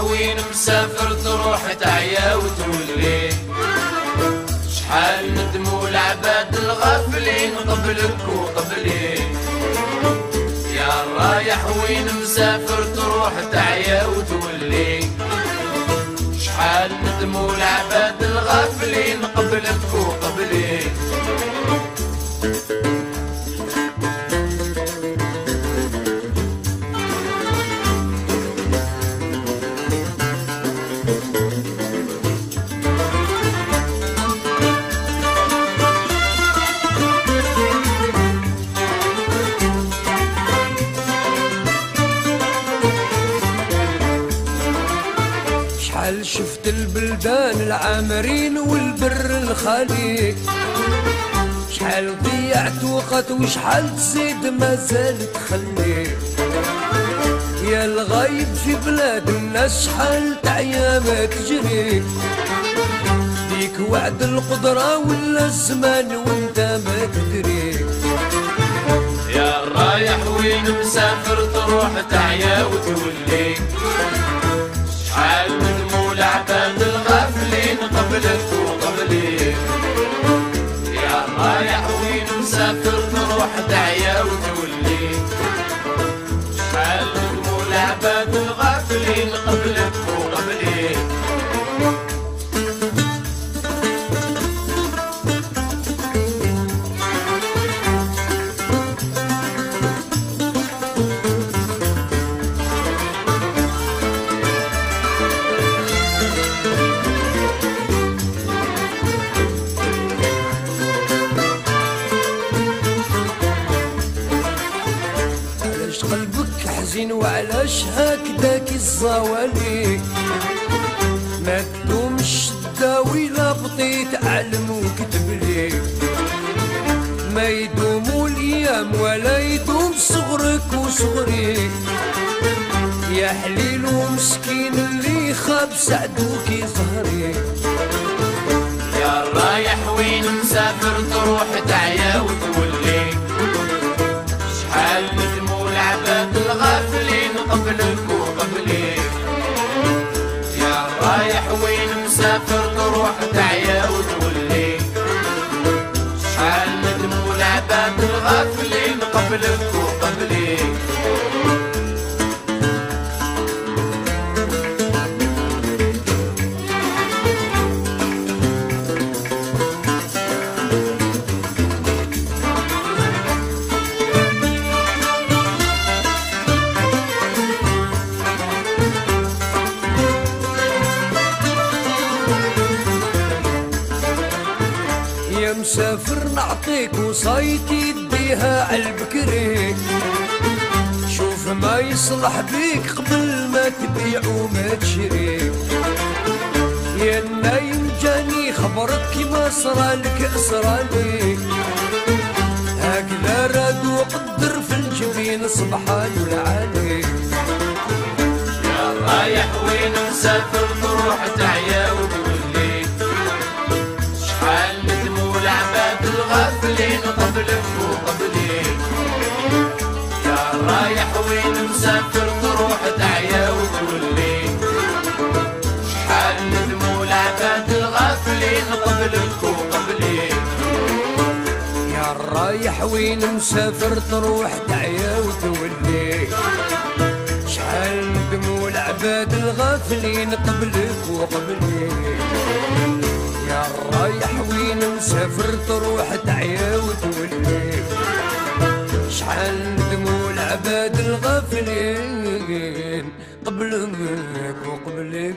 وين مسافر تروح تعيا وتولي. شحال ندموا العباد الغافلين قبلك وقبلي. يا رايح وين مسافر تروح تعيا وتولي. شحال ندموا العباد الغافلين قبلك وقبلي. شحال شفت البلدان العامرين والبر الخالي شحال ضيعت وقت وشحال تزيد مازال تخلي يا الغايب في بلاد الناس شحال تعيا ما تجري ديك وعد القدرة ولا الزمان وانت ما تدري يا رايح وين مسافر تروح تعيا وتولي الغافلين وعلاش هكداك الزوالي؟ ما تدومش تداوي لا بطيت علم وكتب لي ما يدوموا الأيام ولا يدوم صغرك وصغري. يا حليل ومسكين اللي خاب سعدوك ظهري يا رايح وين مسافر تروح تروح تعيا وتولي. شحال ندموا العباد الغافلين قبلك وقبلي مسافر نعطيك وصايتي تديها عالبكري شوف ما يصلح بيك قبل ما تبيع وما تشري يا النايم جاني خبرك كيما صرالك صرالي هكذا راد وقدر في الجبين سبحان العالي يا رايح وين مسافر؟ وين مسافر تروح تعيا وتولي. شحال ندموا العباد الغافلين قبلك وقبلي يا رايح وين مسافر تروح تعيا وتولي. شحال ندموا العباد الغافلين قبلك وقبلي يا رايح وين مسافر تروح تعيا وتولي. قبلك وقبلك